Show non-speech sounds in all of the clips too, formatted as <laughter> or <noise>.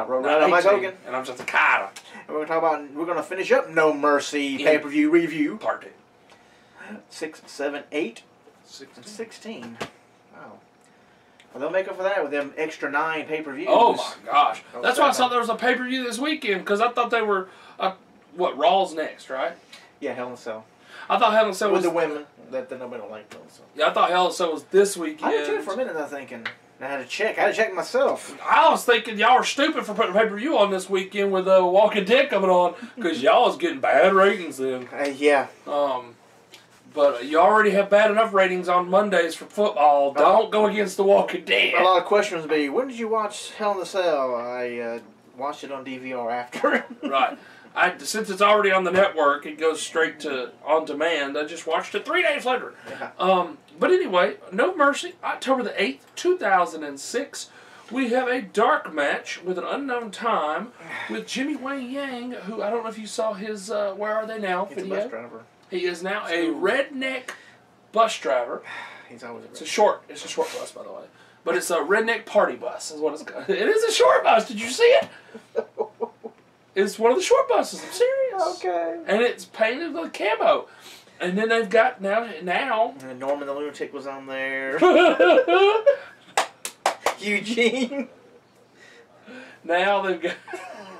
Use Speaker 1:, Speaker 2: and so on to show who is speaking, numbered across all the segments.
Speaker 1: Top Rope
Speaker 2: Not
Speaker 1: Right. I'm Mike Hogan.
Speaker 2: And I'm just a Kata.
Speaker 1: And we're going to talk about, we're going to finish up No Mercy pay per view review.
Speaker 2: Part two.
Speaker 1: 6, 7, 8,
Speaker 2: Six-
Speaker 1: and 16. Wow. Well, they'll make up for that with them extra nine pay per views.
Speaker 2: Oh my gosh.
Speaker 1: Oh,
Speaker 2: That's why I
Speaker 1: seven.
Speaker 2: thought there was a pay per view this weekend because I thought they were, uh, what, Raw's next, right?
Speaker 1: Yeah, Hell in a Cell.
Speaker 2: I thought Hell in a Cell
Speaker 1: with
Speaker 2: was.
Speaker 1: the women that, that nobody don't like Hell in a Cell.
Speaker 2: Yeah, I thought Hell in a Cell was this weekend.
Speaker 1: I did too for a minute. I was thinking. I had to check. I had to check myself.
Speaker 2: I was thinking y'all were stupid for putting pay per view on this weekend with uh, Walking Dead coming on because <laughs> y'all was getting bad ratings then.
Speaker 1: Uh, yeah.
Speaker 2: Um, but you already have bad enough ratings on Mondays for football. Don't go against the Walking Dead.
Speaker 1: A lot of questions would be, when did you watch Hell in a Cell? I uh, watched it on DVR after.
Speaker 2: right. <laughs> I since it's already on the network, it goes straight to on demand. I just watched it three days later. Um, but anyway, No Mercy, October the eighth, two thousand and six. We have a dark match with an unknown time with Jimmy Wang Yang, who I don't know if you saw his uh, "Where Are They Now"
Speaker 1: He's a bus driver.
Speaker 2: He is now a redneck bus driver. <sighs>
Speaker 1: He's always a redneck.
Speaker 2: It's a short. It's a short bus, by the way. But it's a redneck party bus, is what it's called. It is a short bus. Did you see it? <laughs> It's one of the short buses. I'm serious.
Speaker 1: Okay.
Speaker 2: And it's painted with camo. And then they've got now now.
Speaker 1: And Norman the Lunatic was on there. <laughs> Eugene.
Speaker 2: now they've got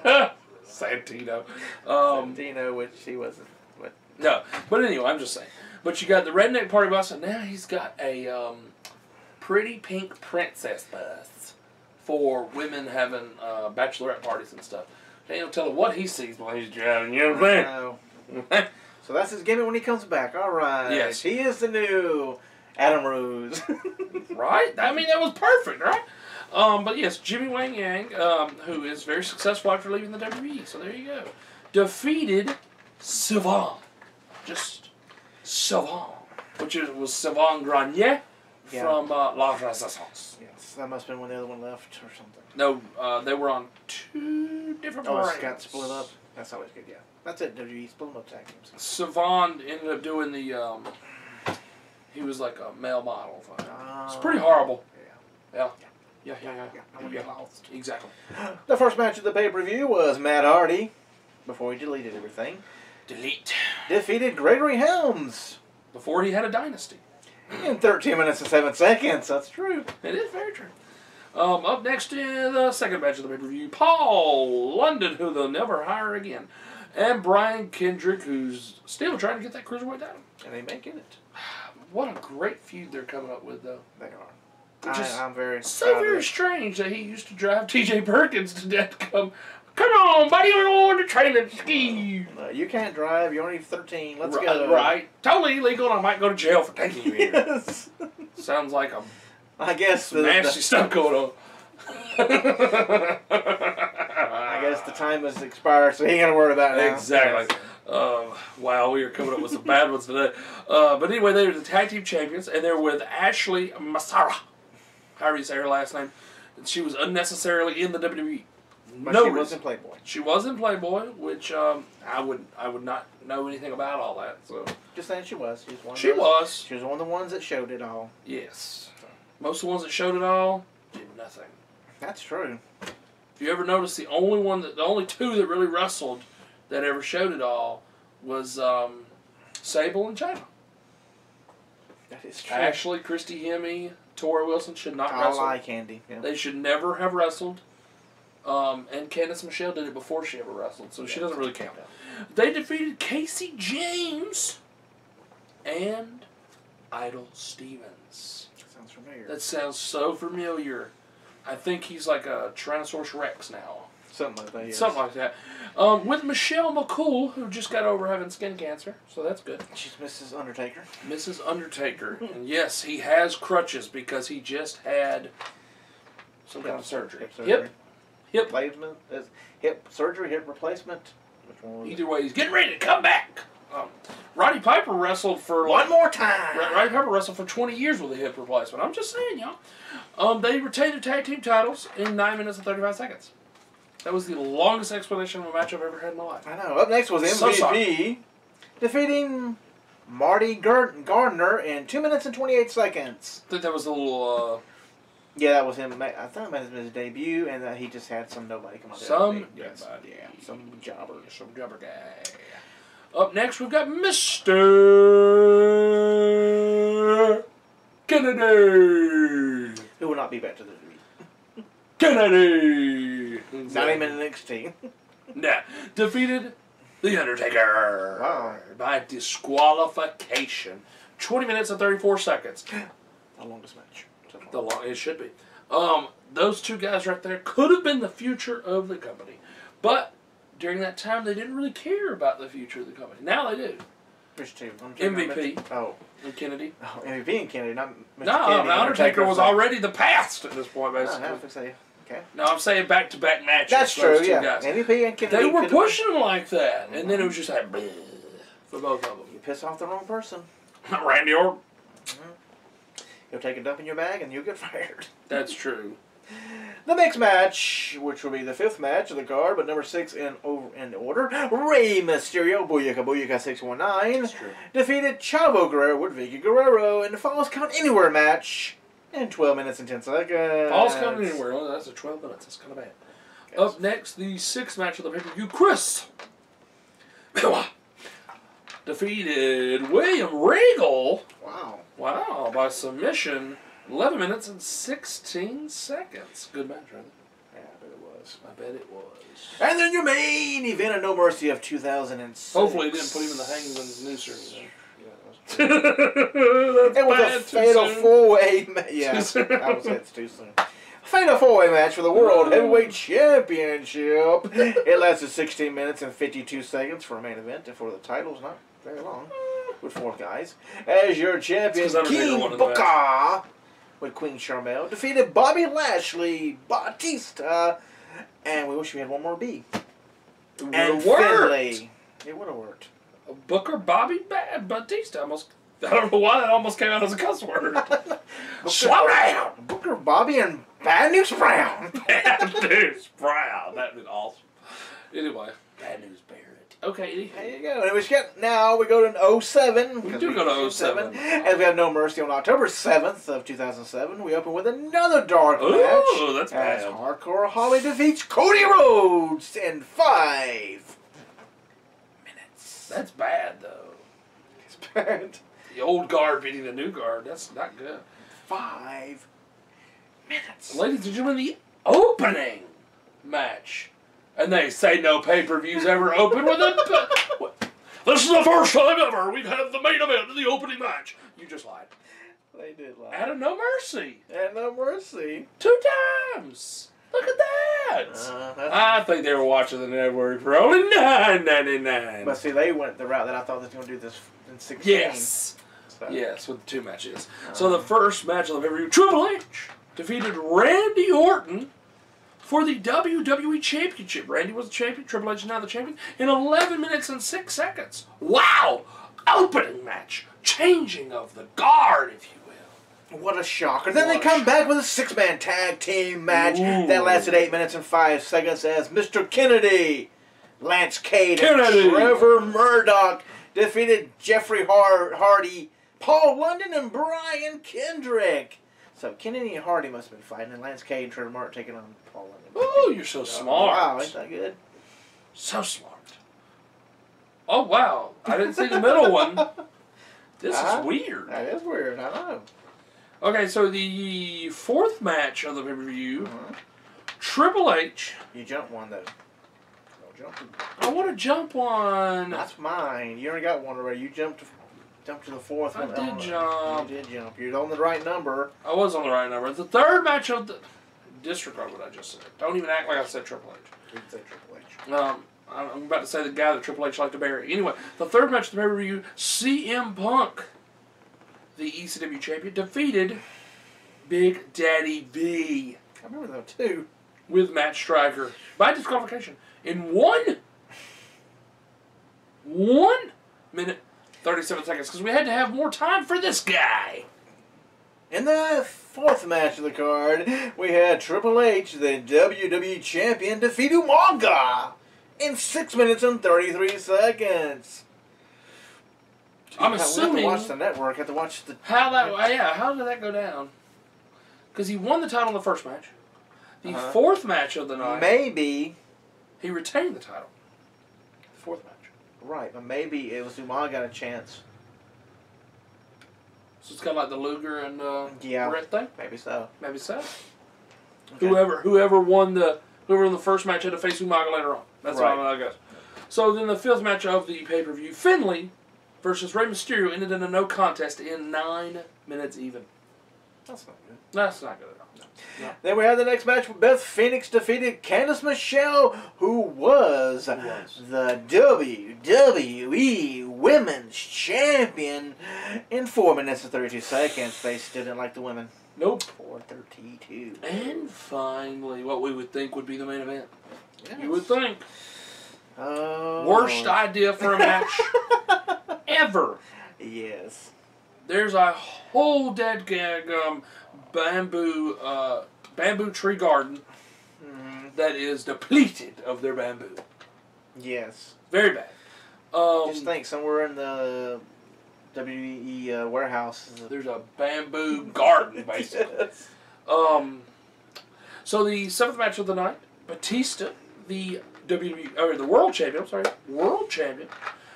Speaker 2: <laughs> Santino. Um,
Speaker 1: Dino, which he wasn't. But
Speaker 2: no, but anyway, I'm just saying. But you got the redneck party bus, and now he's got a um, pretty pink princess bus for women having uh, bachelorette parties and stuff. They don't tell her what he sees while he's driving. You know what I'm saying? <laughs>
Speaker 1: So that's his gimmick when he comes back. All right.
Speaker 2: Yes.
Speaker 1: He is the new Adam Rose. <laughs>
Speaker 2: right? I mean, that was perfect, right? Um, but yes, Jimmy Wang Yang, um, who is very successful after leaving the WWE, so there you go, defeated Sylvan. Just Sylvan, which is, was Sylvan Grenier
Speaker 1: Yeah.
Speaker 2: from uh, La Resistance.
Speaker 1: yes. That must have been when the other one left or something.
Speaker 2: No, uh, they were on two different
Speaker 1: Oh,
Speaker 2: brands.
Speaker 1: it's got split up. That's always good, yeah. That's it, WWE. Split them up tag teams.
Speaker 2: Sylvan ended up doing the. Um, he was like a male model. Thing. It's
Speaker 1: Uh,
Speaker 2: pretty horrible.
Speaker 1: Yeah.
Speaker 2: Yeah. Yeah, yeah, yeah.
Speaker 1: Yeah,
Speaker 2: yeah.
Speaker 1: get lost.
Speaker 2: Exactly. <gasps>
Speaker 1: The first match of the pay per view was Matt Hardy, before he deleted everything,
Speaker 2: Delete.
Speaker 1: defeated Gregory Helms
Speaker 2: Before he had a dynasty.
Speaker 1: In 13 minutes and 7 seconds. That's true.
Speaker 2: It is very true. Um, up next in the second match of the pay per view, Paul London, who they'll never hire again, and Brian Kendrick, who's still trying to get that cruiserweight title.
Speaker 1: And they making it. <sighs>
Speaker 2: What a great feud they're coming up with, though.
Speaker 1: They are.
Speaker 2: Which
Speaker 1: I, I'm very
Speaker 2: So very strange that he used to drive T.J. Perkins to death. Come, come on, buddy, we're on the trailer ski.
Speaker 1: Uh, you can't drive. You're only 13. Let's
Speaker 2: right,
Speaker 1: go.
Speaker 2: Right, totally illegal. and I might go to jail for taking you here.
Speaker 1: Yes. <laughs>
Speaker 2: Sounds like a
Speaker 1: I guess the,
Speaker 2: nasty
Speaker 1: the-
Speaker 2: stuff going on.
Speaker 1: I guess the time has expired, so he ain't gonna worry about it now.
Speaker 2: Exactly. Uh, wow, we are coming up with some bad ones today. Uh, but anyway, they're the tag team champions, and they're with Ashley Massaro. However you say her last name. And she was unnecessarily in the WWE.
Speaker 1: But
Speaker 2: no
Speaker 1: she
Speaker 2: reason.
Speaker 1: wasn't Playboy.
Speaker 2: She was in Playboy, which um, I would I would not know anything about all that. So
Speaker 1: Just saying she was. She was one. of
Speaker 2: she
Speaker 1: those-
Speaker 2: was,
Speaker 1: She was one of the ones that showed it all.
Speaker 2: yes. Most of the ones that showed it all did nothing.
Speaker 1: That's true.
Speaker 2: If you ever notice, the only one that the only two that really wrestled that ever showed it all was um, Sable and Chyna.
Speaker 1: That is true.
Speaker 2: Ashley, Christy Hemme, Torrie Wilson should not
Speaker 1: I
Speaker 2: wrestle.
Speaker 1: like Candy. Yeah.
Speaker 2: They should never have wrestled. Um, and Candice Michelle did it before she ever wrestled, so she doesn't really count. They defeated K.C. James and Idol Stevens.
Speaker 1: Sounds familiar.
Speaker 2: That sounds so familiar. I think he's like a Tyrannosaurus Rex now.
Speaker 1: Something like that. Yes.
Speaker 2: Something like that. Um, with Michelle McCool, who just got over having skin cancer, so that's good.
Speaker 1: She's Mrs. Undertaker.
Speaker 2: Mrs. Undertaker. and yes, he has crutches because he just had some kind of surgery.
Speaker 1: Surgery.
Speaker 2: Hip. Hip.
Speaker 1: Replacement. is- Hip surgery. Hip replacement. Which one was it?
Speaker 2: Either way, he's getting ready to come back. Um, Roddy Piper wrestled for
Speaker 1: One
Speaker 2: like,
Speaker 1: more time.
Speaker 2: Roddy Piper wrestled for 20 years with a hip replacement. I'm just saying, y'all. Um, they retained the tag team titles in 9 minutes and 35 seconds. That was the longest explanation of a match I've ever had in my life.
Speaker 1: I know. Up next was
Speaker 2: So
Speaker 1: MVP defeating Marty Garner in two minutes and twenty eight seconds.
Speaker 2: I think that was a little, uh,
Speaker 1: Yeah, that was him. I thought it might have been his debut, and that he just had some nobody come out.
Speaker 2: Some
Speaker 1: yes, yeah, some jobber.
Speaker 2: Some jobber guy. Up next, we've got Mr. Kennedy.
Speaker 1: Who will not be back to the WWE.
Speaker 2: Kennedy.
Speaker 1: Not even in NXT. <laughs>
Speaker 2: Nah. Defeated The Undertaker.
Speaker 1: Wow.
Speaker 2: By disqualification. 20 minutes and 34 seconds. <gasps>
Speaker 1: the longest match.
Speaker 2: The long, it should be. Um, those two guys right there could have been the future of the company. But during that time, they didn't really care about the future of the company. Now they do.
Speaker 1: Which two?
Speaker 2: MVP.
Speaker 1: Mitch- Oh,
Speaker 2: And Kennedy.
Speaker 1: oh, MVP and Kennedy, not Mr.
Speaker 2: No,
Speaker 1: Kennedy.
Speaker 2: the Undertaker was already the past at this point,
Speaker 1: Oh,
Speaker 2: basically.
Speaker 1: I have to say, okay.
Speaker 2: No, I'm saying back to back matches.
Speaker 1: That's true. Yeah,
Speaker 2: guys.
Speaker 1: MVP and Kennedy.
Speaker 2: They were pushing them like that, and then it was just like for both of them.
Speaker 1: You piss off the wrong person. <laughs>
Speaker 2: Randy Orton.
Speaker 1: You'll take a dump in your bag and you'll get <laughs> fired.
Speaker 2: That's true.
Speaker 1: The next match, which will be the fifth match of the card, but number six in over in order, Rey Mysterio, Booyaka Booyaka six one nine,
Speaker 2: That's true.
Speaker 1: defeated Chavo Guerrero with Vickie Guerrero in the Falls Count Anywhere match in twelve minutes and ten seconds.
Speaker 2: Falls coming anywhere. Oh, that's a 12 minutes. That's kind of bad. Up next, the sixth match of the pay per view Chris <coughs> <coughs> defeated William Regal.
Speaker 1: Wow.
Speaker 2: Wow, by submission. 11 minutes and 16 seconds. Good match, right?
Speaker 1: Yeah, I bet it was.
Speaker 2: I bet it was.
Speaker 1: And then your main event of No Mercy of 2006.
Speaker 2: Hopefully, it didn't put him in the hangman's noose or anything.
Speaker 1: It was a fatal four-way match. Yeah, <laughs> I was it's too soon. Fatal four-way match for the World Heavyweight Championship. It lasted 16 minutes and 52 seconds for a main event, and for the titles, not very long, with four guys. As your champion,
Speaker 2: It's 'cause Undertaker
Speaker 1: King
Speaker 2: won in the
Speaker 1: Booker, with Queen Sharmell, defeated Bobby Lashley, Batista, and we wish we had one more B.
Speaker 2: And
Speaker 1: And
Speaker 2: worked.
Speaker 1: Finlay. It would have worked.
Speaker 2: Booker Bobby Bad Batista almost. <laughs> I don't know why that almost came out as a cuss word. <laughs> Slow down!
Speaker 1: Booker, Bobby, and Bad News Brown. <laughs>
Speaker 2: Bad News Brown. That'd be awesome. Anyway, Bad News Barrett. Okay,
Speaker 1: There you go. And we get now we go to 07.
Speaker 2: We do go to 07.
Speaker 1: And we have No Mercy on October 7th of 2007. We open with another dark
Speaker 2: Ooh,
Speaker 1: match.
Speaker 2: that's
Speaker 1: As
Speaker 2: bad.
Speaker 1: Hardcore Holly defeats Cody Rhodes in five minutes.
Speaker 2: That's bad though.
Speaker 1: It's bad.
Speaker 2: The old guard beating the new guard. That's not good.
Speaker 1: Five minutes.
Speaker 2: Ladies and gentlemen, the opening match. And they say no pay per views ever open with a. <laughs> This is the first time ever we've had the main event of the opening match. You just lied.
Speaker 1: They did lie.
Speaker 2: Out of No Mercy.
Speaker 1: And No Mercy.
Speaker 2: Two times. Look at that.
Speaker 1: Uh,
Speaker 2: I think they were watching the network for only nine ninety nine.
Speaker 1: but see, they went the route that I thought they was going to do this in 16.
Speaker 2: Yes.
Speaker 1: So-
Speaker 2: Yes, with two matches. So the first match of the pay-per-view, Triple H defeated Randy Orton for the WWE Championship. Randy was the champion, Triple H is now the champion, in 11 minutes and 6 seconds. Wow! Opening match. Changing of the guard, if you will.
Speaker 1: What a shocker. Then
Speaker 2: What
Speaker 1: they
Speaker 2: a
Speaker 1: come back with a six man tag team match
Speaker 2: Ooh.
Speaker 1: that lasted eight minutes and five seconds as Mr. Kennedy, Lance Cade,
Speaker 2: Kennedy.
Speaker 1: and Trevor Murdoch defeated Jeffrey Har- Hardy, Paul London, and Brian Kendrick. So Kennedy and Hardy must have been fighting, and Lance Cade and Trevor Murdoch taking on Paul London.
Speaker 2: Oh, you're so smart.
Speaker 1: Wow, ain't that good?
Speaker 2: So smart. Oh, wow. I didn't see the middle one. This
Speaker 1: Uh-huh.
Speaker 2: is weird.
Speaker 1: That is weird, I know.
Speaker 2: Okay, so the fourth match of the pay-per-view,
Speaker 1: Mhm.
Speaker 2: Triple H.
Speaker 1: You jump one, though. Don't jump.
Speaker 2: I want to jump one.
Speaker 1: That's mine. You already got one already. You jumped, jumped to the fourth
Speaker 2: I
Speaker 1: one.
Speaker 2: did
Speaker 1: Oh,
Speaker 2: jump.
Speaker 1: You did jump. You're on the right number.
Speaker 2: I was on the right number. The third match of the. Disregard what I just said. Don't even act like I said Triple H.
Speaker 1: You said Triple H.
Speaker 2: Um, I'm about to say the guy that Triple H liked to bury. Anyway, the third match of the pay per view, CM Punk, the ECW champion, defeated Big Daddy V
Speaker 1: I remember that too.
Speaker 2: with Matt Striker by disqualification in one one minute thirty seven seconds because we had to have more time for this guy.
Speaker 1: In the fourth match of the card, we had Triple H, the WWE Champion, defeat Umaga in six minutes and thirty-three seconds.
Speaker 2: I'm
Speaker 1: We have to
Speaker 2: assuming
Speaker 1: watch the network. Have to watch the.
Speaker 2: how that yeah how did that go down? because he won the title in the first match. The
Speaker 1: Uh-huh.
Speaker 2: fourth match of the night,
Speaker 1: Maybe
Speaker 2: he retained the title. The fourth match.
Speaker 1: right, but maybe it was Umaga got a chance.
Speaker 2: So it's kind of like the Luger and uh,
Speaker 1: Yeah.
Speaker 2: Bret thing.
Speaker 1: Maybe so.
Speaker 2: Maybe so.
Speaker 1: Okay.
Speaker 2: Whoever whoever won the whoever won the first match had to face Umaga later on. That's
Speaker 1: Right.
Speaker 2: what I guess. So then the fifth match of the pay per view, Finlay versus Rey Mysterio ended in a no contest in nine minutes even.
Speaker 1: That's not good.
Speaker 2: That's not good
Speaker 1: Then we had the next match. Beth Phoenix defeated Candice Michelle, who was,
Speaker 2: was?
Speaker 1: the WWE Women's Champion in 4 minutes and 32 seconds. They still didn't like the women.
Speaker 2: Nope.
Speaker 1: 432.
Speaker 2: And finally, what we would think would be the main event.
Speaker 1: Yes.
Speaker 2: You would think.
Speaker 1: Oh.
Speaker 2: Worst idea for a match <laughs> ever.
Speaker 1: Yes.
Speaker 2: There's a whole dead gag um, bamboo uh, bamboo tree garden that is depleted of their bamboo.
Speaker 1: Yes.
Speaker 2: Very bad. Um,
Speaker 1: Just think, somewhere in the WE uh, warehouse.
Speaker 2: there's a bamboo garden, <laughs> basically.
Speaker 1: Yes.
Speaker 2: Um, so the seventh match of the night, Batista, the WWE or the world champion, I'm sorry, world champion,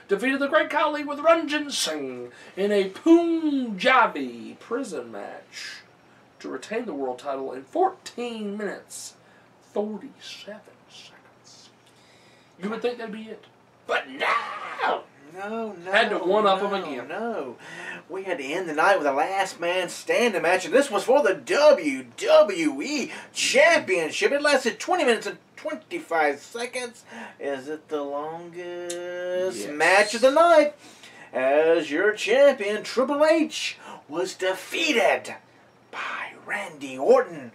Speaker 2: defeated the Great Khali with Ranjin Singh in a Punjabi prison match to retain the world title in 14 minutes, 47 seconds. You would think that'd be it, but no.
Speaker 1: No, no.
Speaker 2: Had to one up
Speaker 1: no,
Speaker 2: again.
Speaker 1: No. We had to end the night with a last man standing match, and this was for the WWE Championship. It lasted 20 minutes and 25 seconds. Is it the longest
Speaker 2: Yes.
Speaker 1: match of the night? As your champion, Triple H, was defeated by Randy Orton.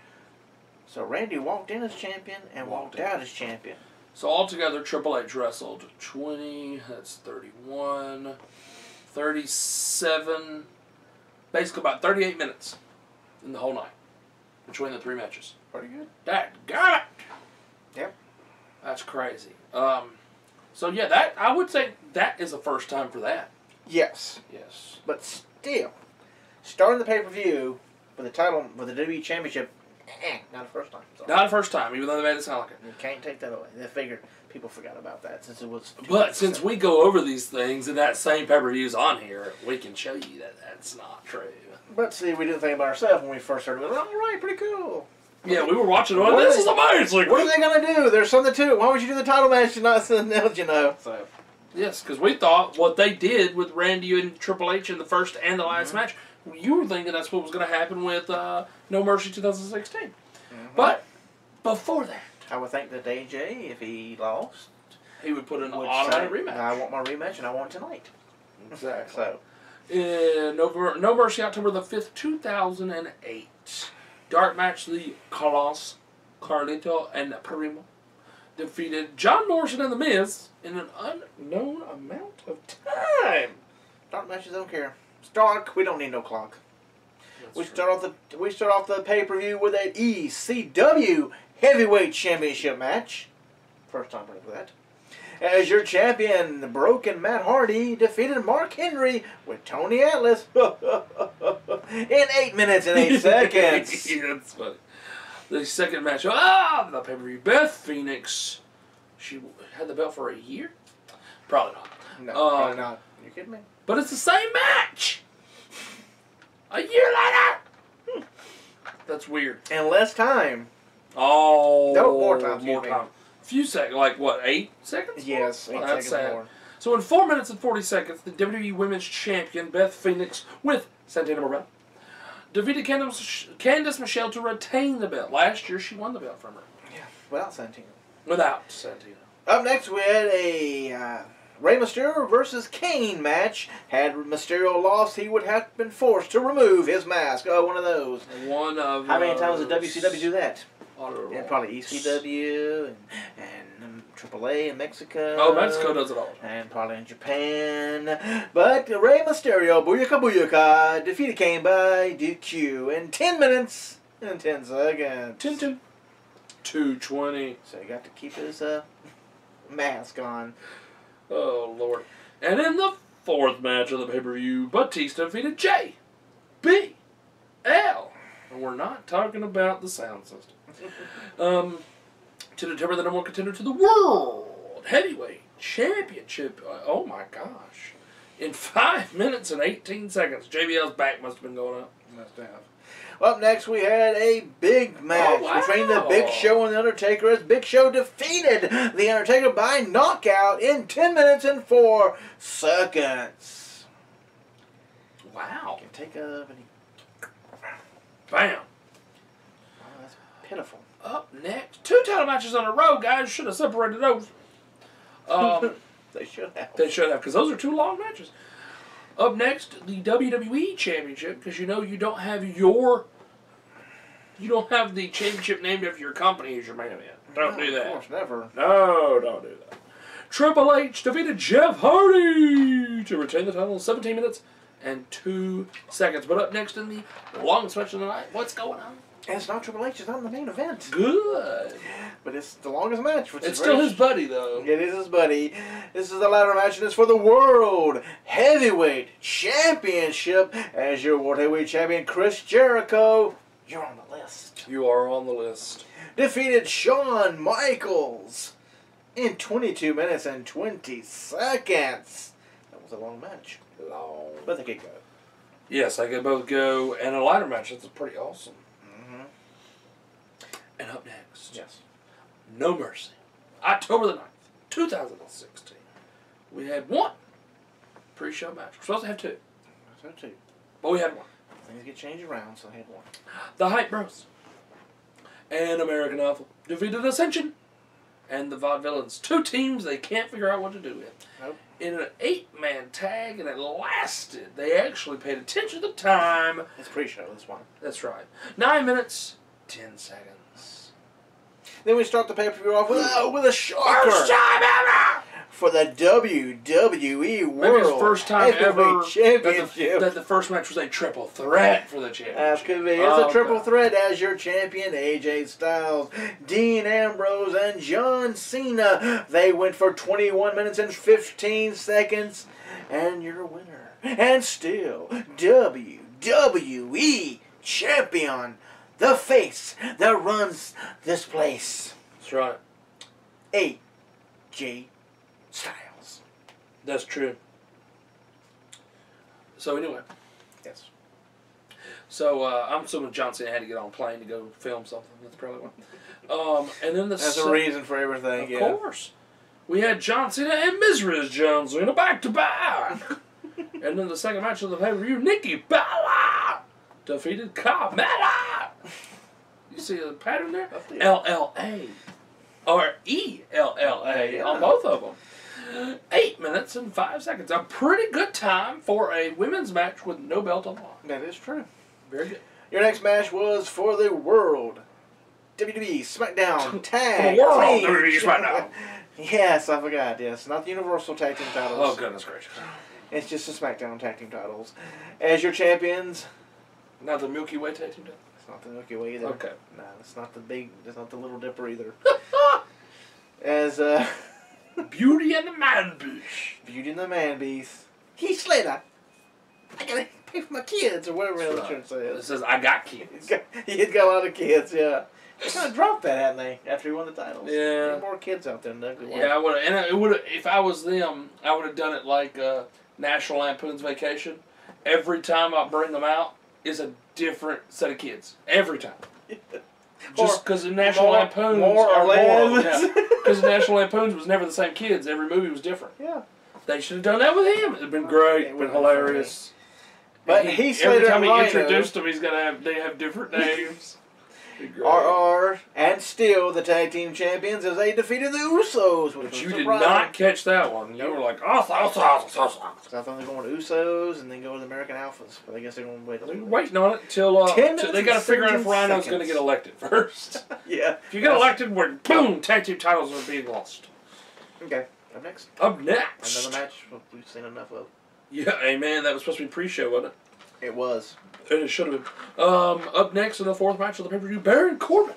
Speaker 1: So Randy walked in as champion and walked,
Speaker 2: Walked
Speaker 1: out as champion.
Speaker 2: So altogether, Triple H wrestled 20, that's 31, 37, basically about 38 minutes in the whole night between the three matches.
Speaker 1: Pretty good.
Speaker 2: That got it!
Speaker 1: Yep.
Speaker 2: That's crazy. Um, so yeah, that I would say that is the first time for that.
Speaker 1: Yes.
Speaker 2: Yes.
Speaker 1: But still, starting the pay per view with the title with the WWE Championship, not the first time. So
Speaker 2: Not the first time, even though they made it sound like it.
Speaker 1: you can't take that away. They figured people forgot about that since it was.
Speaker 2: But since we go over these things and that same pay per view's on here, we can show you that that's not true.
Speaker 1: But see, we didn't think about ourselves when we first were like, all right, pretty cool.
Speaker 2: Yeah, we were watching it.
Speaker 1: What
Speaker 2: This is amazing.
Speaker 1: What are they gonna do? There's something to it. Why would you do the title match and not something else? You know. So
Speaker 2: Yes, because we thought what they did with Randy and Triple H in the first and the last mm-hmm. match, you were thinking that's what was going to happen with uh, No Mercy 2016. But before that,
Speaker 1: I would think that AJ, if he lost,
Speaker 2: he would put an
Speaker 1: would
Speaker 2: automatic rematch.
Speaker 1: I want my rematch and I want it tonight.
Speaker 2: Exactly.
Speaker 1: So
Speaker 2: In no, Mer- no Mercy, October the 5th, 2008. Dark match, the Carlos, Carlito, and Primo defeated John Morrison and The Miz in an unknown amount of time.
Speaker 1: dark matches don't care. It's dark. We don't need no clock. We start off the we start off the pay per view with an ECW heavyweight championship match. First time for that. As your champion, the broken Matt Hardy defeated Mark Henry with Tony Atlas <laughs> in eight minutes and eight <laughs> seconds. <laughs>
Speaker 2: yeah, that's funny. The second match, ah, the pay per view. Beth Phoenix, she had the belt for a year, probably not.
Speaker 1: No,
Speaker 2: Um,
Speaker 1: probably not. You kidding me?
Speaker 2: But it's the same match. A year later. Hmm. That's weird.
Speaker 1: And less time.
Speaker 2: Oh,
Speaker 1: No, more time,
Speaker 2: More time. Few seconds, like what, eight seconds?
Speaker 1: Yes, eight seconds
Speaker 2: sad.
Speaker 1: more.
Speaker 2: So in four minutes and forty seconds, the WWE Women's Champion Beth Phoenix with Santana Marella defeated Candice, Michelle to retain the belt. Last year, she won the belt from her
Speaker 1: Yeah, without Santino.
Speaker 2: without Santana.
Speaker 1: Up next, we had a uh, Rey Mysterio versus Kane match. Had Mysterio lost, he would have been forced to remove his mask. Oh, one of those.
Speaker 2: One of
Speaker 1: How many times did WCW do that? And probably ECW and, and um, AAA in Mexico.
Speaker 2: Oh, Mexico does it all.
Speaker 1: And probably in Japan. But Rey Mysterio, Booyaka Booyaka, defeated Kane by DQ in 10 minutes and 10 seconds.
Speaker 2: Tin tin. Two twenty.
Speaker 1: So he got to keep his uh, <laughs> mask on.
Speaker 2: Oh lord. And in the fourth match of the pay per view, Batista defeated J. B. L. And we're not talking about the sound system. <laughs> um, to determine the number one contender to the world heavyweight championship. Uh, oh my gosh. In five <laughs> minutes and 18 seconds, JBL's back must have been going up.
Speaker 1: Must have. Up next, we had a big match
Speaker 2: Oh, wow.
Speaker 1: between the Big Show and the Undertaker. As Big Show defeated the Undertaker by knockout in ten minutes and four seconds.
Speaker 2: Wow.
Speaker 1: Can take a.
Speaker 2: Bam.
Speaker 1: Wow, that's pitiful.
Speaker 2: Up next, two title matches on a row, guys. Should have separated those. Um, <laughs>
Speaker 1: They should have.
Speaker 2: they should have, because those are two long matches. Up next, the WWE Championship, because you know you don't have your, you don't have the championship named after your company as your main event. Don't
Speaker 1: No,
Speaker 2: do
Speaker 1: Of
Speaker 2: that.
Speaker 1: course, never.
Speaker 2: No, don't do that. Triple H defeated Jeff Hardy to retain the title in 17 minutes and 2 seconds. But up next in the longest match of the night, what's going on?
Speaker 1: And it's not Triple H. It's not the main event.
Speaker 2: Good.
Speaker 1: But it's the longest match. Which
Speaker 2: It's
Speaker 1: is
Speaker 2: still his buddy, though.
Speaker 1: It is his buddy. This is the ladder match, and it's for the World Heavyweight Championship. As your World Heavyweight Champion, Chris Jericho, you're on the list.
Speaker 2: You are on the list.
Speaker 1: Defeated Shawn Michaels in 22 minutes and 20 seconds. That was a long match,
Speaker 2: Long.
Speaker 1: but they could go.
Speaker 2: Yes, I could both go. And a ladder match, that's pretty awesome.
Speaker 1: Mm-hmm.
Speaker 2: And up next,
Speaker 1: Yes.
Speaker 2: No Mercy. October the 9th, 2016. We had one pre show match. We're supposed to have two,
Speaker 1: So too.
Speaker 2: but we had one.
Speaker 1: Things get changed around, so I had one.
Speaker 2: The Hype Bros and American Alpha defeated Ascension and the Vaudevillains. Two teams they can't figure out what to do with.
Speaker 1: Nope.
Speaker 2: In an eight-man tag, and it lasted. They actually paid attention to the time.
Speaker 1: It's pre-show, this one.
Speaker 2: That's right. Nine minutes, ten seconds.
Speaker 1: Then we start the pay-per-view off with, uh, with a shocker.
Speaker 2: First time ever!
Speaker 1: For the WWE World
Speaker 2: Maybe first time ever that
Speaker 1: Championship.
Speaker 2: the, that the first match was a triple threat for the
Speaker 1: That
Speaker 2: championship.
Speaker 1: could be. It's
Speaker 2: Oh,
Speaker 1: a triple threat as your champion AJ Styles, Dean Ambrose, and John Cena. They went for 21 minutes and 15 seconds, and your winner, and still WWE champion, the face that runs this place,
Speaker 2: That's right.
Speaker 1: AJ Styles.
Speaker 2: That's true. So anyway,
Speaker 1: Yes.
Speaker 2: so uh, I'm assuming Johnson Cena had to get on a plane to go film something. That's probably why. Um, and then the
Speaker 1: That's a reason for everything.
Speaker 2: Of
Speaker 1: yeah.
Speaker 2: course. We had John Cena and Mrs. John Cena back to back. <laughs> and then the second match of the pay per view, Nikki Bella defeated Carmella. You see the pattern there? L L A. Or E L L A on both of them. Eight minutes and five seconds. A pretty good time for a women's match with no belt on the line.
Speaker 1: That is true.
Speaker 2: Very good.
Speaker 1: Your next match was for the World WWE SmackDown <laughs> Tag
Speaker 2: the World
Speaker 1: Team
Speaker 2: WWE SmackDown. <laughs>
Speaker 1: yes, I forgot. Yes, not the Universal Tag Team titles.
Speaker 2: Oh, goodness gracious.
Speaker 1: It's just the SmackDown Tag Team titles. As your champions,
Speaker 2: Not the Milky Way tag team.
Speaker 1: it's not the Milky Way either.
Speaker 2: Okay.
Speaker 1: No, it's not the big. It's not the Little Dipper either. <laughs> As uh,
Speaker 2: Beauty and the Man Bush.
Speaker 1: Beauty and the Man Beast, Heath Slater. I gotta pay for my kids or whatever the other shirt
Speaker 2: It
Speaker 1: says.
Speaker 2: says, I got
Speaker 1: He's
Speaker 2: kids.
Speaker 1: got, <laughs> he's got a lot of kids. Yeah. They kind of dropped that, hadn't they? After he won the titles.
Speaker 2: Yeah.
Speaker 1: There more kids out there than Ugly One.
Speaker 2: Yeah, I would have, and it would have. If I was them, I would have done it like uh, National Lampoon's Vacation. Every time I bring them out is a different set of kids. Every time. <laughs> Just because the National
Speaker 1: more-
Speaker 2: Lampoons
Speaker 1: more or less.
Speaker 2: Because the National Lampoons was never the same kids. Every movie was different.
Speaker 1: Yeah.
Speaker 2: They should have done that with him. It'd been great.
Speaker 1: It
Speaker 2: been
Speaker 1: been
Speaker 2: hilarious.
Speaker 1: But Heath
Speaker 2: every time he introduced them, he's gonna have they have different <laughs> names. It'd be great.
Speaker 1: RR and still the tag team champions as they defeated the Usos. Which
Speaker 2: But you did not catch that one. You were like, oh, so, so, so, so.
Speaker 1: 'Cause I thought they were going to Usos and then go to the American Alphas, but I guess they're going to wait a
Speaker 2: They're
Speaker 1: little.
Speaker 2: waiting on it till, uh, till they got to figure out if
Speaker 1: 17
Speaker 2: Rhino's going to get elected <laughs> first. <laughs>
Speaker 1: Yeah.
Speaker 2: if you get elected, we're boom, tag team titles are being lost.
Speaker 1: Okay. Up next,
Speaker 2: Up next,
Speaker 1: another match we've seen enough of.
Speaker 2: Yeah, hey man, that was supposed to be pre-show, wasn't it?
Speaker 1: It was.
Speaker 2: And it should have been. Um, up next in the fourth match of the pay-per-view, Baron Corbin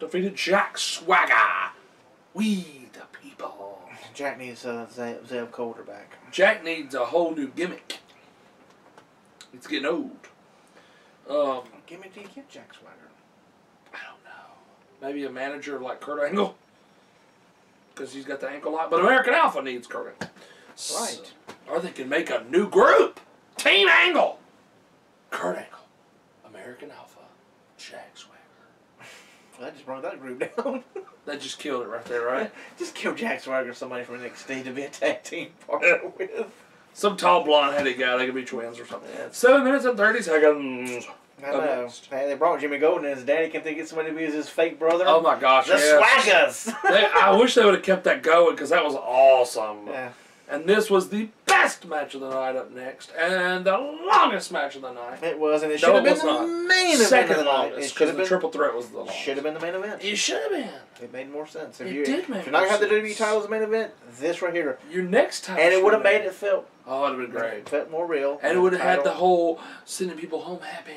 Speaker 2: defeated Jack Swagger. We the people.
Speaker 1: Jack needs uh, Zeb, Zeb Colter back.
Speaker 2: Jack needs a whole new gimmick. It's getting old. Um,
Speaker 1: gimmick do you give Jack Swagger?
Speaker 2: I don't know. Maybe a manager like Kurt Angle. Because he's got the ankle lock. But American Alpha needs Kurt Angle.
Speaker 1: Right.
Speaker 2: or they can make a new group. Team Angle. Kurt Angle. American Alpha. Jack Swagger.
Speaker 1: Well, that just brought that group down. <laughs>
Speaker 2: That just killed it right there, right? <laughs>
Speaker 1: just kill Jack Swagger or somebody from NXT to be a tag team partner <laughs> with.
Speaker 2: Some tall blonde headed guy. They could be twins or something.
Speaker 1: Yeah.
Speaker 2: Seven minutes and 30 seconds.
Speaker 1: I know. Hey, they brought Jimmy Golden and his daddy. Can they get somebody to be his fake brother?
Speaker 2: Oh my gosh.
Speaker 1: the
Speaker 2: yes.
Speaker 1: Swaggers!
Speaker 2: They- I wish they would have kept that going because that was awesome.
Speaker 1: yeah.
Speaker 2: And this was the best match of the night up next, and the longest match of the night.
Speaker 1: It was, and it should have been the
Speaker 2: not.
Speaker 1: main event of
Speaker 2: Second
Speaker 1: the night.
Speaker 2: longest
Speaker 1: It
Speaker 2: because
Speaker 1: should have
Speaker 2: the
Speaker 1: been.
Speaker 2: triple threat was the longest.
Speaker 1: Should have been the main event.
Speaker 2: It should have been.
Speaker 1: It made more sense. If
Speaker 2: It
Speaker 1: you,
Speaker 2: did make
Speaker 1: If you're not
Speaker 2: more
Speaker 1: gonna have the
Speaker 2: sense.
Speaker 1: WWE title as the main event, this right here,
Speaker 2: Your next time.
Speaker 1: and it would have made it feel
Speaker 2: Oh, it would have been great.
Speaker 1: felt more real.
Speaker 2: And it would have had the
Speaker 1: title.
Speaker 2: whole sending people home happy.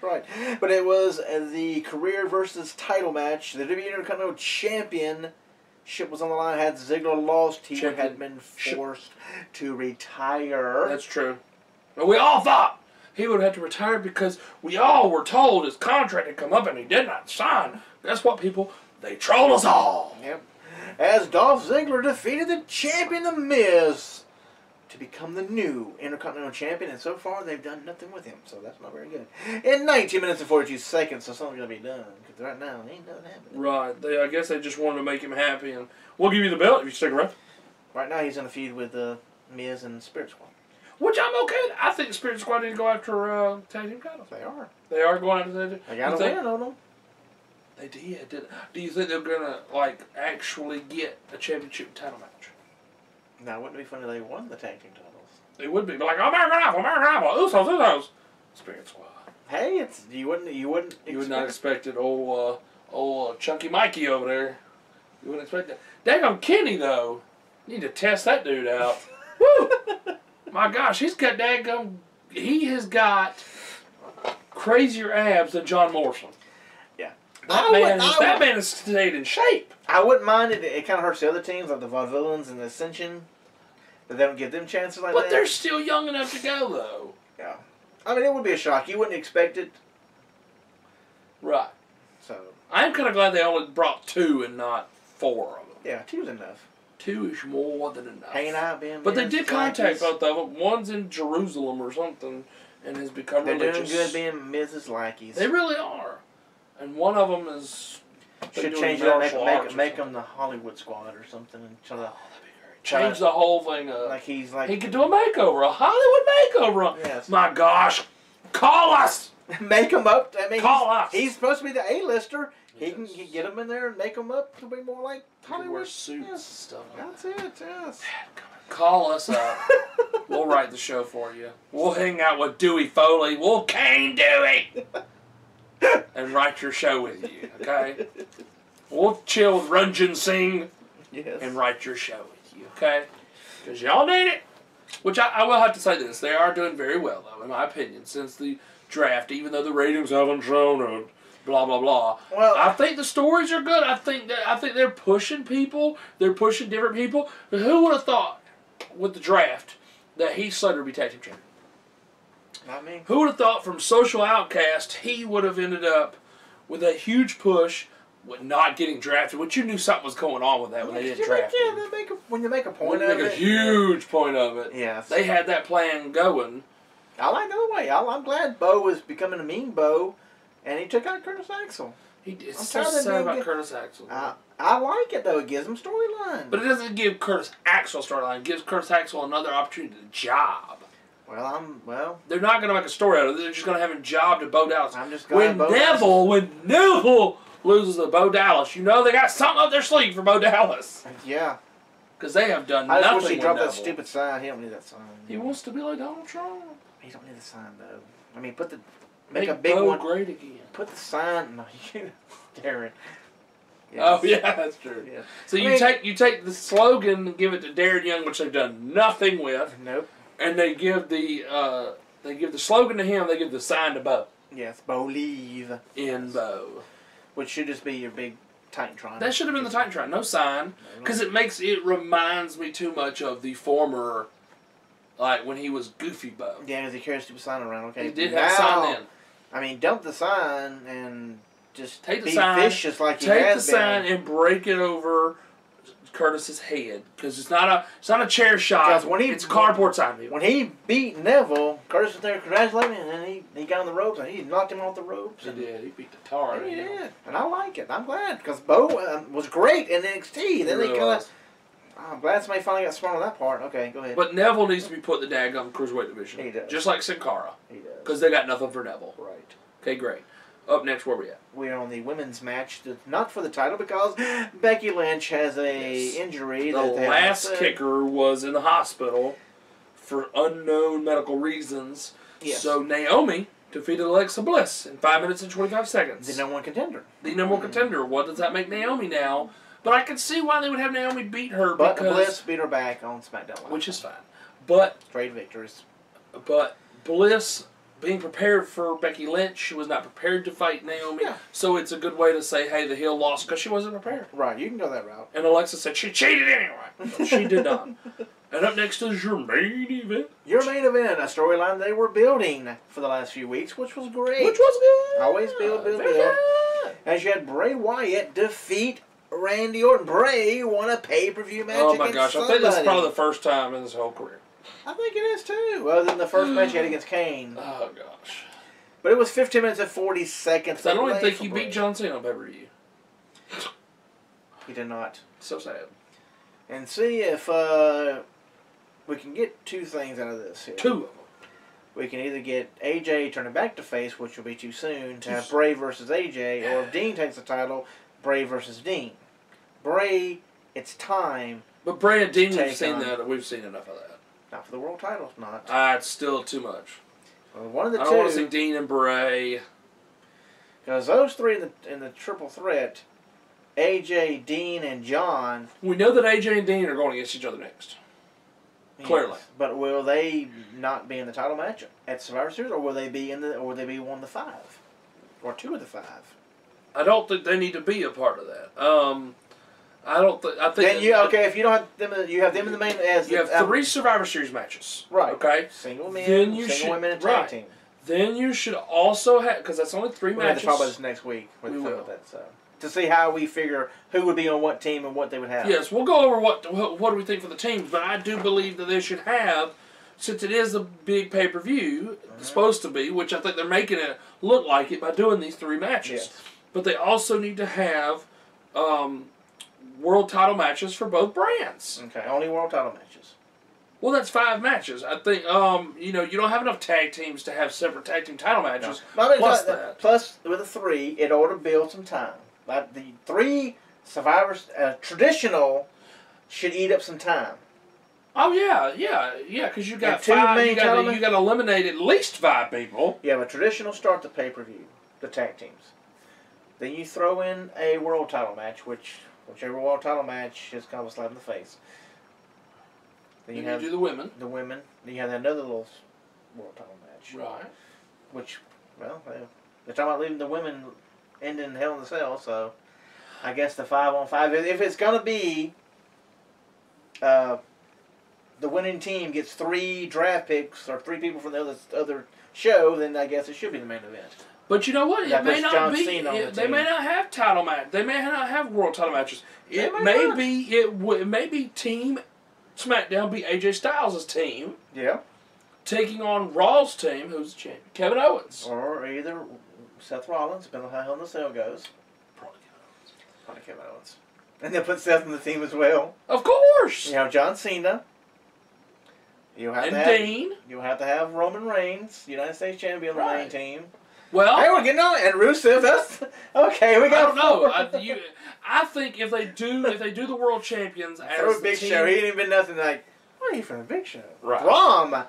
Speaker 1: Right. But it was uh, the career versus title match. The WWE Intercontinental Championship was on the line. Had Ziggler lost, he had been forced to retire.
Speaker 2: That's true. But we all thought he would have had to retire because we all were told his contract had come up and he did not sign. Guess what, people? They trolled us all.
Speaker 1: Yep. As Dolph Ziggler defeated the champion, The Miz, to become the new Intercontinental Champion, and so far they've done nothing with him, so that's not very good. In 19 minutes and 42 seconds, so something's gonna be done. Because right now, ain't nothing happening.
Speaker 2: Right. They, I guess they just wanted to make him happy, and we'll give you the belt if you stick around.
Speaker 1: Right now, he's in a feud with uh, Miz and Spirit Squad.
Speaker 2: Which I'm okay with. I think Spirit Squad need to go after uh, tag team titles.
Speaker 1: They are.
Speaker 2: They are going after the
Speaker 1: They got a win on them.
Speaker 2: They did. did. Do you think they're gonna like actually get a championship title match?
Speaker 1: Now, wouldn't it be funny if they won the tag team titles?
Speaker 2: It would be but like American Apple, American Apple, Usos, Usos, Spirit Squad.
Speaker 1: Hey, it's you wouldn't you wouldn't
Speaker 2: You would not
Speaker 1: expect-
Speaker 2: it, old uh, old uh, Chunky Mikey over there. You wouldn't expect that. Daggum Kenny though, need to test that dude out. <laughs> Woo! My gosh, he's got daggum. He has got crazier abs than John Morrison.
Speaker 1: Yeah.
Speaker 2: That
Speaker 1: I would-
Speaker 2: man,
Speaker 1: I
Speaker 2: is, that
Speaker 1: would-
Speaker 2: man has stayed in shape.
Speaker 1: I wouldn't mind it. It kind of hurts the other teams like the Vaudevillains and the Ascension that they don't give them chances like
Speaker 2: But
Speaker 1: that.
Speaker 2: they're still young enough to go though.
Speaker 1: yeah. I mean, it would be a shock. You wouldn't expect it.
Speaker 2: Right.
Speaker 1: So
Speaker 2: I'm kind of glad they only brought two and not four of them.
Speaker 1: yeah, two's enough.
Speaker 2: Two is more than enough.
Speaker 1: Hanging out, being.
Speaker 2: But they did contact
Speaker 1: lackeys.
Speaker 2: both of them. One's in Jerusalem or something, and has become
Speaker 1: They're doing good being Mrs. Lackeys.
Speaker 2: They really are. One of them is
Speaker 1: should change it. Make, make, make them the Hollywood Squad or something. And try to,
Speaker 2: Oh, that'd be great. Change the whole thing up.
Speaker 1: like he's like.
Speaker 2: he could do a makeover, a Hollywood makeover.
Speaker 1: Yes.
Speaker 2: My gosh, call us. <laughs>
Speaker 1: make him up. I mean,
Speaker 2: Call
Speaker 1: he's,
Speaker 2: us.
Speaker 1: he's supposed to be the A-lister. He can
Speaker 2: Yes.
Speaker 1: he get him in there and make him up to be more like
Speaker 2: He could wear
Speaker 1: Hollywood.
Speaker 2: suits and stuff.
Speaker 1: That's it. Yes.
Speaker 2: Call us up. <laughs> we'll write the show for you. We'll hang out with Dewey Foley. We'll cane Dewey <laughs> and write your show with you. Okay. We'll chill with Ranjin Singh
Speaker 1: yes.
Speaker 2: and write your show with you. Okay. Because y'all need it. Which I, I will have to say this: they are doing very well, though, in my opinion, since the draft. Even though the ratings haven't shown it, blah blah blah.
Speaker 1: Well,
Speaker 2: I think the stories are good. I think that I think they're pushing people. They're pushing different people. Who would have thought with the draft that Heath Slater would be tag team champion?
Speaker 1: Not me.
Speaker 2: Who would have thought from Social Outcast he would have ended up with a huge push with not getting drafted? Which you knew something was going on with that when they didn't
Speaker 1: you
Speaker 2: draft
Speaker 1: make,
Speaker 2: him.
Speaker 1: yeah, they make a, when you make a
Speaker 2: When
Speaker 1: point
Speaker 2: you
Speaker 1: of
Speaker 2: make a
Speaker 1: it.
Speaker 2: huge point of it.
Speaker 1: Yes.
Speaker 2: They had that plan going.
Speaker 1: I like the other way. I, I'm glad Bo was becoming a mean Bo, and he took out Curtis Axel.
Speaker 2: He did
Speaker 1: I'm
Speaker 2: so sad about
Speaker 1: good-
Speaker 2: Curtis Axel.
Speaker 1: I I like it though. It gives him storyline.
Speaker 2: but it doesn't give Curtis Axel a storyline. It gives Curtis Axel another opportunity to job.
Speaker 1: Well, I'm well.
Speaker 2: They're not going to make a story out of it. They're just going to have him job to Bo Dallas.
Speaker 1: I'm just glad
Speaker 2: When
Speaker 1: Bo
Speaker 2: Neville, when Neville loses to Bo Dallas, you know they got something up their sleeve for Bo Dallas
Speaker 1: Yeah.
Speaker 2: because they have done
Speaker 1: I just
Speaker 2: nothing
Speaker 1: wish he dropped that stupid sign. He don't need that sign.
Speaker 2: He wants to be like Donald Trump.
Speaker 1: He don't need the sign though. I mean, put the make,
Speaker 2: Make
Speaker 1: a big
Speaker 2: Bo
Speaker 1: one.
Speaker 2: great again.
Speaker 1: Put the sign. <laughs> No, you Darren.
Speaker 2: Oh <laughs> yeah, that's true.
Speaker 1: Yeah.
Speaker 2: So
Speaker 1: I
Speaker 2: you
Speaker 1: mean-
Speaker 2: take you take the slogan and give it to Darren Young, which they've done nothing with,
Speaker 1: Nope.
Speaker 2: And they give the uh, they give the slogan to him. They give the sign to Bo
Speaker 1: Yes, believe,
Speaker 2: in Bo.
Speaker 1: which should just be your big Titantron.
Speaker 2: That should have been the Titantron, no sign, because it makes it reminds me too much of the former, like when he was Goofy Bo.
Speaker 1: Yeah, because he carries the sign around. Okay.
Speaker 2: He did
Speaker 1: now,
Speaker 2: have a sign then.
Speaker 1: I mean, dump the sign and just
Speaker 2: Take the
Speaker 1: be
Speaker 2: sign,
Speaker 1: vicious like he
Speaker 2: Take the
Speaker 1: been.
Speaker 2: sign and break it over Curtis's head because it's not a it's not a chair shot.
Speaker 1: When he-
Speaker 2: it's cardboard sign. people.
Speaker 1: When he beat Neville, Curtis was there congratulating him, and then he, he got on the ropes and he knocked him off the ropes.
Speaker 2: He
Speaker 1: and-
Speaker 2: did. He beat the tar.
Speaker 1: He
Speaker 2: him.
Speaker 1: did, and I like it. I'm glad because Bo um, was great in NXT.
Speaker 2: He
Speaker 1: Then
Speaker 2: really
Speaker 1: they kind of. I'm glad somebody finally got smart on that part. Okay, go ahead.
Speaker 2: But Neville needs to be put in the daggum cruiserweight division.
Speaker 1: He does.
Speaker 2: Just like Sin Cara.
Speaker 1: he does.
Speaker 2: Because they got nothing for Neville.
Speaker 1: right.
Speaker 2: Okay, great. Up next, where we at?
Speaker 1: We're on the women's match, not for the title because Becky Lynch has a
Speaker 2: Yes.
Speaker 1: injury.
Speaker 2: The
Speaker 1: Lass
Speaker 2: Kicker was in the hospital for unknown medical reasons.
Speaker 1: Yes.
Speaker 2: So Naomi defeated Alexa Bliss in 5 minutes and 25 seconds.
Speaker 1: the number one contender.
Speaker 2: the number one mm-hmm. contender. What does that make Naomi now? But I can see why they would have Naomi beat her
Speaker 1: But
Speaker 2: because
Speaker 1: Bliss beat her back on SmackDown
Speaker 2: which is fine. But
Speaker 1: trade victories.
Speaker 2: but Bliss being prepared for Becky Lynch, she was not prepared to fight Naomi.
Speaker 1: Yeah.
Speaker 2: So it's a good way to say, hey, the heel lost because she wasn't prepared.
Speaker 1: Right, you can go that route.
Speaker 2: And Alexa said she cheated anyway. <laughs> She did not. And up next is your main event,
Speaker 1: Your main event, a storyline they were building for the last few weeks, which was great.
Speaker 2: which was good.
Speaker 1: Always build, build,
Speaker 2: Very
Speaker 1: build.
Speaker 2: good.
Speaker 1: As you had Bray Wyatt defeat Randy Orton. Bray won a pay per view match.
Speaker 2: Oh my gosh! I think this is probably the first time in his whole career.
Speaker 1: I think it is too. Other than the first match he had against Kane,
Speaker 2: Oh gosh!
Speaker 1: but it was 15 minutes and 40 seconds.
Speaker 2: 'Cause I don't even think he beat John Cena on pay per view.
Speaker 1: He did not.
Speaker 2: So sad.
Speaker 1: And see if uh, we can get two things out of this. Here.
Speaker 2: Two of them.
Speaker 1: We can either get AJ turning back to face, which will be too soon, to have Bray versus AJ, or if Dean takes the title, Bray versus Dean. Bray, it's time.
Speaker 2: But Bray and Dean, we've
Speaker 1: Take
Speaker 2: seen
Speaker 1: on-
Speaker 2: that. We've seen enough of that.
Speaker 1: Not for the world title, not.
Speaker 2: Ah, it's still too much.
Speaker 1: Well, one of the
Speaker 2: I don't want to see Dean and Bray.
Speaker 1: because those three in the in the triple threat, AJ, Dean, and John.
Speaker 2: We know that AJ and Dean are going against each other next. Clearly.
Speaker 1: but will they not be in the title match at Survivor Series, or will they be in the, or will they be one of the five, or two of the five?
Speaker 2: I don't think they need to be a part of that. Um, I don't think. I think
Speaker 1: Then you okay if you don't have them, you have them in the main as
Speaker 2: You have
Speaker 1: uh,
Speaker 2: three Survivor Series matches.
Speaker 1: Right.
Speaker 2: Okay.
Speaker 1: single men,
Speaker 2: Then you
Speaker 1: single
Speaker 2: should-
Speaker 1: women, and
Speaker 2: right.
Speaker 1: tag team.
Speaker 2: Then you should also have because that's only three
Speaker 1: We're going to
Speaker 2: matches.
Speaker 1: talk about this next week. With
Speaker 2: We will.
Speaker 1: that, so to see how we figure who would be on what team and what they would have.
Speaker 2: Yes, we'll go over what, what what do we think for the teams, but I do believe that they should have, since it is a big pay per view, it's supposed to be, which I think they're making it look like it by doing these three matches.
Speaker 1: Yes.
Speaker 2: But they also need to have um, world title matches for both brands.
Speaker 1: Okay. Only world title matches.
Speaker 2: Well, that's five matches. I think um, you know you don't have enough tag teams to have separate tag team title matches.
Speaker 1: Mean,
Speaker 2: Plus
Speaker 1: plus,
Speaker 2: that.
Speaker 1: plus with a three, it ought to build some time. Like the three survivors, uh, traditional, should eat up some time.
Speaker 2: Oh yeah, yeah, yeah. Because you got
Speaker 1: two
Speaker 2: five.
Speaker 1: main
Speaker 2: You got to, you got to eliminate at least five people.
Speaker 1: You have a traditional start the pay per view, the tag teams. Then you throw in a world title match, which whichever world title match is kind of a slap in the face. Then
Speaker 2: Then
Speaker 1: you
Speaker 2: you
Speaker 1: have
Speaker 2: do the women.
Speaker 1: the women. Then you have another little world title match.
Speaker 2: Right.
Speaker 1: Which, well, they- they're talking about leaving the women ending in Hell in the Cell, so I guess the five on five. If if it's gonna be, uh, the winning team gets three draft picks or three people from the other other show, then I guess it should be the main event.
Speaker 2: But you know what?
Speaker 1: That
Speaker 2: It may not
Speaker 1: John
Speaker 2: be. It-
Speaker 1: the
Speaker 2: they may not have title match. They may not have world title matches. It
Speaker 1: may
Speaker 2: may be. It, w- it may be Team SmackDown be AJ Styles' team
Speaker 1: Yeah.
Speaker 2: taking on Raw's team, who's the champion, Kevin Owens.
Speaker 1: Or either Seth Rollins, depending on how Hell in the Cell goes.
Speaker 2: Probably Kevin Owens.
Speaker 1: Probably Kevin Owens. And they'll put Seth in the team as well.
Speaker 2: Of course.
Speaker 1: You have John Cena. You'll have
Speaker 2: and
Speaker 1: to have,
Speaker 2: Dean.
Speaker 1: You'll have to have Roman Reigns, United States champion, on the main team.
Speaker 2: Well,
Speaker 1: Hey, we're getting on. And Rusev, that's okay. We
Speaker 2: I
Speaker 1: got
Speaker 2: don't know. I, you, I think if they do, if they do the world champions as the
Speaker 1: Big
Speaker 2: team,
Speaker 1: Show. He ain't been nothing like. Why are you from the Big Show?
Speaker 2: Right.
Speaker 1: Braun.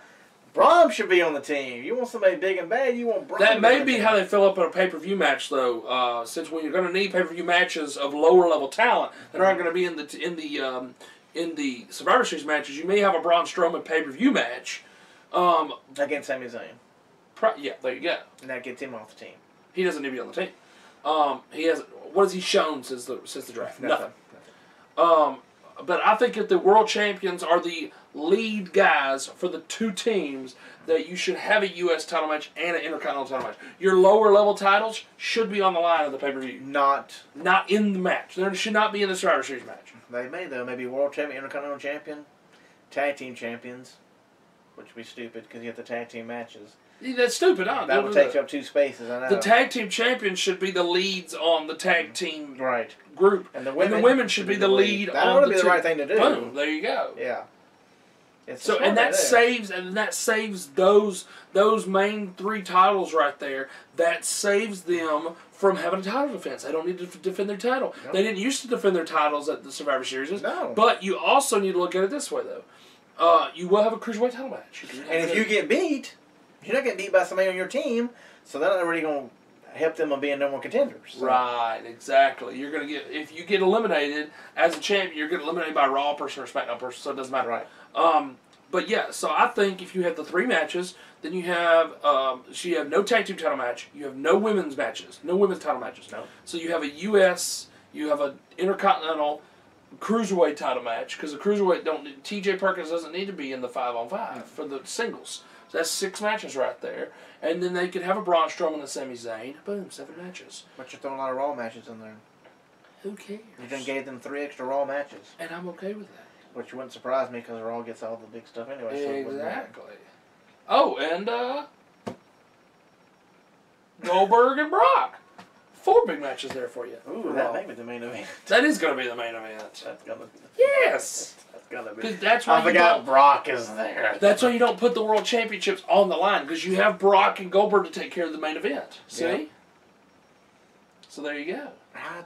Speaker 1: Braun should be on the team. You want somebody big and bad. You want Braun.
Speaker 2: That may be how they fill up in a pay per view match, though. Uh, since when you're going to need pay per view matches of lower level talent that aren't going to be in the in the um, in the Survivor Series matches, you may have a Braun Strowman pay per view match. Um,
Speaker 1: against Sami Zayn,
Speaker 2: pro- yeah, there you go.
Speaker 1: and that gets him off the team.
Speaker 2: He doesn't need to be on the team. Um, he has what has he shown since the since the draft? Nothing. Um, but I think if the world champions are the lead guys for the two teams, that you should have a U.S. title match and an Intercontinental title match. Your lower level titles should be on the line of the pay per view,
Speaker 1: Not.
Speaker 2: not in the match. They should not be in the Survivor Series match.
Speaker 1: They may though. Maybe world champion, intercontinental champion, tag team champions, which would be stupid because you have the tag team matches.
Speaker 2: Yeah, That's stupid. Huh?
Speaker 1: That would take up two spaces. I know.
Speaker 2: The tag team champions should be the leads on the tag team
Speaker 1: right.
Speaker 2: group,
Speaker 1: And the women, and
Speaker 2: the women should be the lead
Speaker 1: That
Speaker 2: on
Speaker 1: ought
Speaker 2: the
Speaker 1: be the right thing to do.
Speaker 2: Boom! There you go.
Speaker 1: Yeah. It's
Speaker 2: So and that
Speaker 1: thing to do.
Speaker 2: saves and that saves those those main three titles right there. That saves them from having a title defense. They don't need to defend their title. They didn't used to defend their titles at the Survivor Series.
Speaker 1: No.
Speaker 2: But you also need to look at it this way though. Uh, you will have a cruiserweight title match. You do have
Speaker 1: And if you get beat, you're not getting beat by somebody on your team, so that's not really going to help them on being number one contenders. So-
Speaker 2: Right, exactly. You're gonna get if you get eliminated as a champion, you're getting eliminated by a Raw person or SmackDown person, so it doesn't matter.
Speaker 1: Right.
Speaker 2: Um, but yeah, so I think if you have the three matches, then you have um, so you have no tag team title match, you have no women's matches, no women's title matches.
Speaker 1: No.
Speaker 2: So you have a U.S., you have an intercontinental cruiserweight title match because the cruiserweight don't T.J. Perkins doesn't need to be in the five on five for the singles. So that's six matches right there, and then they could have a Braun Strowman and a Sami Zayn. Boom, seven matches.
Speaker 1: But you're throwing a lot of Raw matches in there.
Speaker 2: Who cares?
Speaker 1: You done gave them three extra Raw matches,
Speaker 2: And I'm okay with that.
Speaker 1: which wouldn't surprise me because Raw gets all the big stuff anyway. So it wouldn't matter.
Speaker 2: Exactly. Oh, and uh, Goldberg and Brock. Four big matches there for you.
Speaker 1: Ooh, that may be the main event.
Speaker 2: That is going to be the main event.
Speaker 1: That's gonna.
Speaker 2: Yes.
Speaker 1: That's gonna be.
Speaker 2: That's why
Speaker 1: I
Speaker 2: you
Speaker 1: forgot Brock is there.
Speaker 2: that's why you don't put the world championships on the line because you have Brock and Goldberg to take care of the main event. See.
Speaker 1: Yeah.
Speaker 2: So there you go.
Speaker 1: I,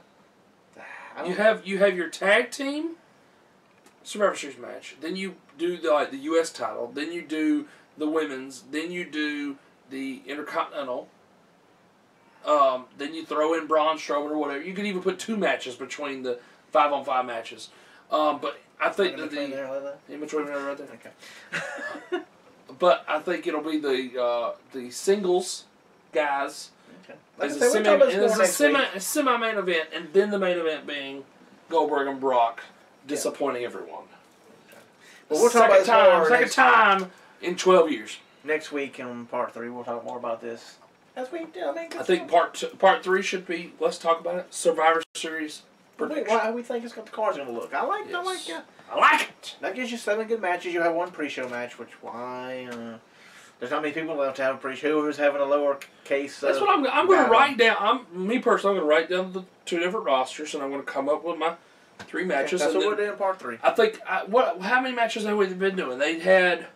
Speaker 1: I
Speaker 2: You have you have your tag team Survivor Series match. Then you do the like the U.S. title. Then you do the women's. Then you do the Intercontinental. Um, then you throw in Braun Strowman or whatever. You could even put two matches between the five on five matches. Um, but I think
Speaker 1: in between
Speaker 2: the
Speaker 1: there like
Speaker 2: in between there right there.
Speaker 1: Okay. <laughs>
Speaker 2: But I think it'll be the uh, the singles guys
Speaker 1: okay. Like
Speaker 2: as a semi,
Speaker 1: talk about this
Speaker 2: and
Speaker 1: more
Speaker 2: as a semi, semi main event, and then the main event being Goldberg and Brock disappointing everyone.
Speaker 1: But we'll talk
Speaker 2: second
Speaker 1: about this
Speaker 2: time, second time in twelve years.
Speaker 1: next week in part three. We'll talk more about this. As we I mean,
Speaker 2: I think part two, part three should be. Let's talk about it. Survivor Series
Speaker 1: Wait, why we think it's got the cards gonna look? I like, I like, yeah.
Speaker 2: I like it.
Speaker 1: That gives you seven good matches. You have one pre-show match, which why? Uh, there's not many people left to have a pre-show. Who's having a lower case?
Speaker 2: That's
Speaker 1: uh,
Speaker 2: what I'm. I'm going to write down. I'm me personally. I'm going to write down the two different rosters, and I'm going to come up with my three
Speaker 1: Okay,
Speaker 2: matches.
Speaker 1: That's what we're doing in part three.
Speaker 2: I think I, what how many matches have we been doing? They had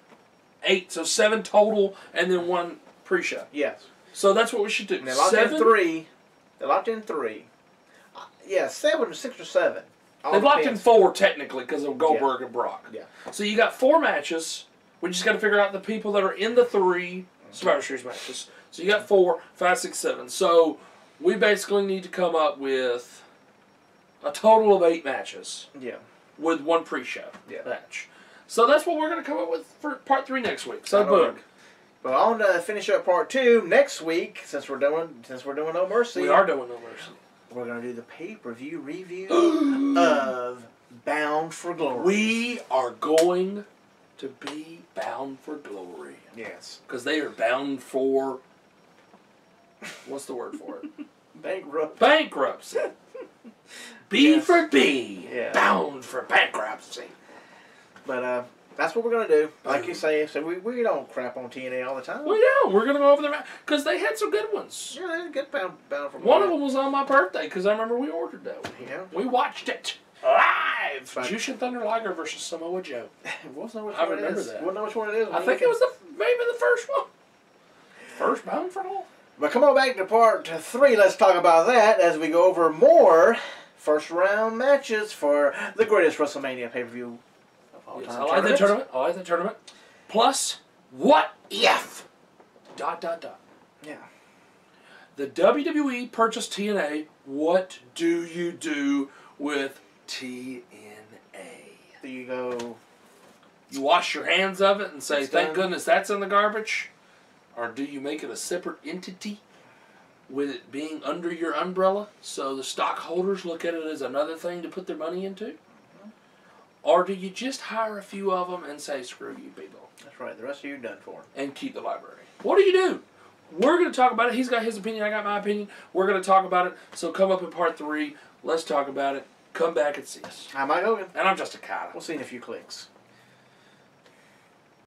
Speaker 2: eight, so seven total, and then one pre-show.
Speaker 1: Yes.
Speaker 2: So that's what we should do.
Speaker 1: And they locked
Speaker 2: seven.
Speaker 1: in three. They locked in three. Uh, yeah, seven or six or seven. All
Speaker 2: They've locked in four technically because of Goldberg and Brock.
Speaker 1: Yeah.
Speaker 2: So you got four matches. We just got to figure out the people that are in the three Survivor Series matches. So you got four, five, six, seven. So we basically need to come up with a total of eight matches
Speaker 1: Yeah.
Speaker 2: with one pre-show
Speaker 1: Yeah.
Speaker 2: match. So that's what we're going to come up with for part three next week. So boom.
Speaker 1: work. But on to finish up part two next week, since we're doing since we're doing No Mercy,
Speaker 2: We are doing no mercy.
Speaker 1: we're gonna do the pay per view review <gasps> of Bound for Glory.
Speaker 2: We are going to be bound for glory
Speaker 1: yes,
Speaker 2: because they are bound for. What's the word for it? <laughs>
Speaker 1: bankrupt.
Speaker 2: Bankruptcy. <laughs> B
Speaker 1: Yes.
Speaker 2: for B.
Speaker 1: Yeah.
Speaker 2: Bound for bankruptcy.
Speaker 1: But uh, that's what we're gonna do. Like you say, so we, we don't crap on TNA all the time.
Speaker 2: Well, yeah, we're gonna go over there because they had some good ones.
Speaker 1: Yeah, they get Bound Bound for Glory.
Speaker 2: One of them was on my birthday because I remember we ordered that one.
Speaker 1: Yeah.
Speaker 2: We watched it live.
Speaker 1: Right.
Speaker 2: Jushin Thunder Liger versus Samoa Joe. <laughs>
Speaker 1: We'll know which
Speaker 2: I
Speaker 1: one
Speaker 2: remember
Speaker 1: it is.
Speaker 2: that.
Speaker 1: We'll know which one it is.
Speaker 2: I think it was the maybe the first one. First bound for glory.
Speaker 1: But come on back to part three. Let's talk about that as we go over more first round matches for the greatest WrestleMania pay per view all
Speaker 2: Yes. I like
Speaker 1: tournaments.
Speaker 2: tournament. I like the tournament. Plus, what if? Dot dot dot.
Speaker 1: Yeah.
Speaker 2: The WWE purchased TNA. What do you do with TNA?
Speaker 1: Do you go?
Speaker 2: You wash your hands of it and say, "Thank
Speaker 1: done.
Speaker 2: goodness that's in the garbage," or do you make it a separate entity? With it being under your umbrella, so the stockholders look at it as another thing to put their money into? Or do you just hire a few of them and say, screw you people,
Speaker 1: That's right. The rest of you done for.
Speaker 2: and keep the library? What do you do? We're going to talk about it. He's got his opinion, I got my opinion. We're going to talk about it. So come up in part three. Let's talk about it. Come back and see us.
Speaker 1: I'm Mike Hogan.
Speaker 2: And I'm just a cat.
Speaker 1: We'll see you in a few clicks.